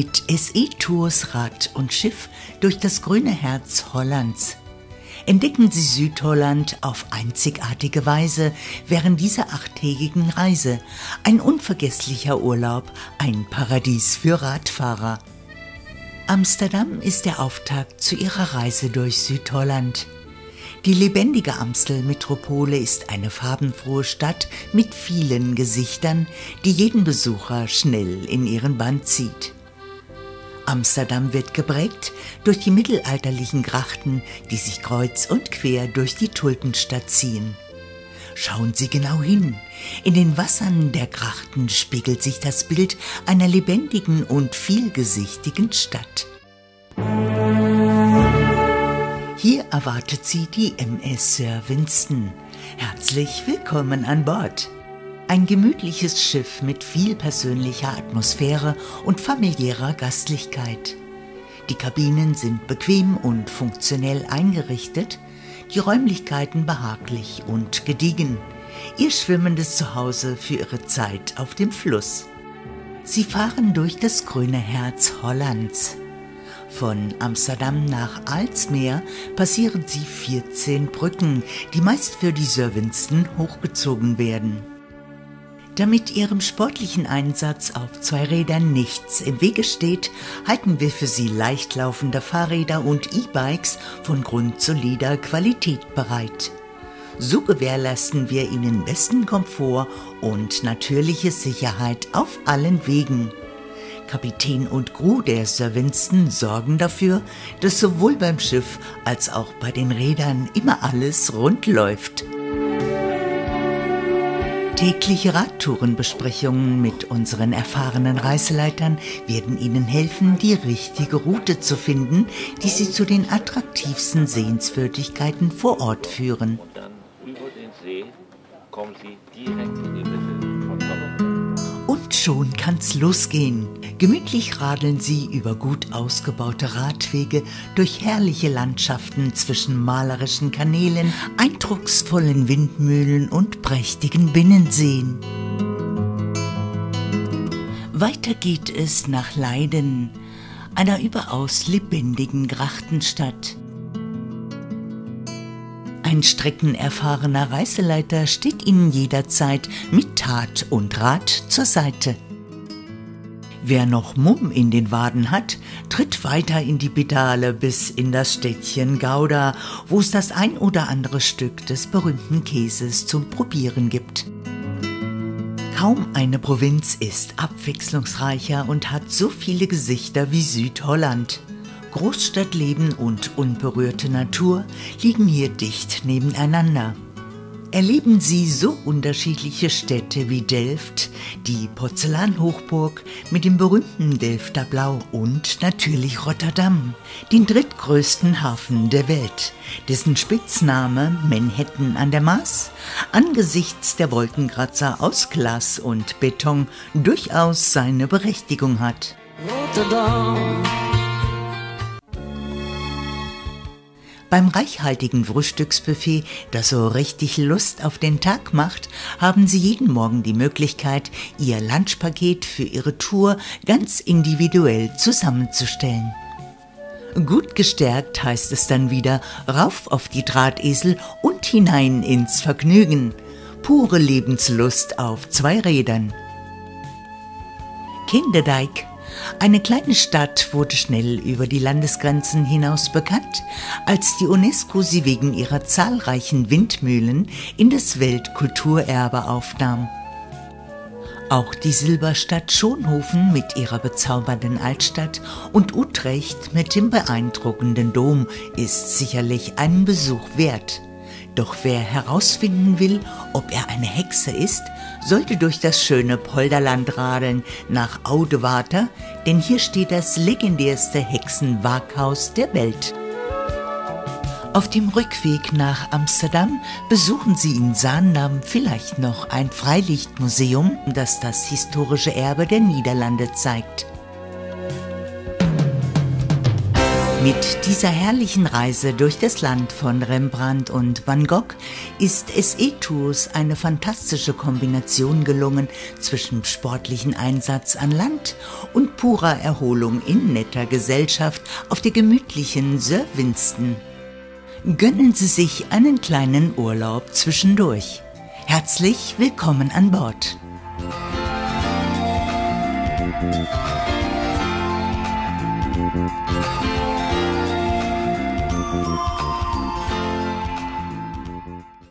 Mit SE-Tours Rad und Schiff durch das grüne Herz Hollands entdecken Sie Südholland auf einzigartige Weise während dieser achttägigen Reise. Ein unvergesslicher Urlaub, ein Paradies für Radfahrer. Amsterdam ist der Auftakt zu ihrer Reise durch Südholland. Die lebendige Amstel-Metropole ist eine farbenfrohe Stadt mit vielen Gesichtern, die jeden Besucher schnell in ihren Bann zieht. Amsterdam wird geprägt durch die mittelalterlichen Grachten, die sich kreuz und quer durch die Tulpenstadt ziehen. Schauen Sie genau hin. In den Wassern der Grachten spiegelt sich das Bild einer lebendigen und vielgesichtigen Stadt. Hier erwartet Sie die MS Sir Winston. Herzlich willkommen an Bord. Ein gemütliches Schiff mit viel persönlicher Atmosphäre und familiärer Gastlichkeit. Die Kabinen sind bequem und funktionell eingerichtet, die Räumlichkeiten behaglich und gediegen. Ihr schwimmendes Zuhause für Ihre Zeit auf dem Fluss. Sie fahren durch das grüne Herz Hollands. Von Amsterdam nach Alsmeer passieren sie 14 Brücken, die meist für die Sir Winston hochgezogen werden. Damit ihrem sportlichen Einsatz auf zwei Rädern nichts im Wege steht, halten wir für sie leichtlaufende Fahrräder und E-Bikes von grundsolider Qualität bereit. So gewährleisten wir ihnen besten Komfort und natürliche Sicherheit auf allen Wegen. Kapitän und Crew der Sir Winston sorgen dafür, dass sowohl beim Schiff als auch bei den Rädern immer alles rund läuft. Tägliche Radtourenbesprechungen mit unseren erfahrenen Reiseleitern werden Ihnen helfen, die richtige Route zu finden, die Sie zu den attraktivsten Sehenswürdigkeiten vor Ort führen. Schon kann's losgehen. Gemütlich radeln sie über gut ausgebaute Radwege durch herrliche Landschaften zwischen malerischen Kanälen, eindrucksvollen Windmühlen und prächtigen Binnenseen. Weiter geht es nach Leiden, einer überaus lebendigen Grachtenstadt. Ein streckenerfahrener Reiseleiter steht Ihnen jederzeit mit Tat und Rat zur Seite. Wer noch Mumm in den Waden hat, tritt weiter in die Pedale bis in das Städtchen Gouda, wo es das ein oder andere Stück des berühmten Käses zum Probieren gibt. Kaum eine Provinz ist abwechslungsreicher und hat so viele Gesichter wie Südholland. Großstadtleben und unberührte Natur liegen hier dicht nebeneinander erleben Sie so unterschiedliche Städte wie Delft, die Porzellanhochburg mit dem berühmten Delfter Blau und natürlich Rotterdam, den drittgrößten Hafen der Welt, dessen Spitzname Manhattan an der Maas angesichts der Wolkenkratzer aus Glas und Beton durchaus seine Berechtigung hat. Rotterdam. Beim reichhaltigen Frühstücksbuffet, das so richtig Lust auf den Tag macht, haben Sie jeden Morgen die Möglichkeit, Ihr Lunchpaket für Ihre Tour ganz individuell zusammenzustellen. Gut gestärkt heißt es dann wieder rauf auf die Drahtesel und hinein ins Vergnügen. Pure Lebenslust auf zwei Rädern. Kinderdijk eine kleine Stadt wurde schnell über die Landesgrenzen hinaus bekannt, als die UNESCO sie wegen ihrer zahlreichen Windmühlen in das Weltkulturerbe aufnahm. Auch die Silberstadt Schonhofen mit ihrer bezaubernden Altstadt und Utrecht mit dem beeindruckenden Dom ist sicherlich einen Besuch wert. Doch wer herausfinden will, ob er eine Hexe ist, sollte durch das schöne Polderland radeln nach Audewater, denn hier steht das legendärste Hexenwaghaus der Welt. Auf dem Rückweg nach Amsterdam besuchen Sie in Zaandam vielleicht noch ein Freilichtmuseum, das das historische Erbe der Niederlande zeigt. Mit dieser herrlichen Reise durch das Land von Rembrandt und Van Gogh ist SE-Tours eine fantastische Kombination gelungen zwischen sportlichen Einsatz an Land und purer Erholung in netter Gesellschaft auf der gemütlichen Sir Winston. Gönnen Sie sich einen kleinen Urlaub zwischendurch. Herzlich willkommen an Bord. Musik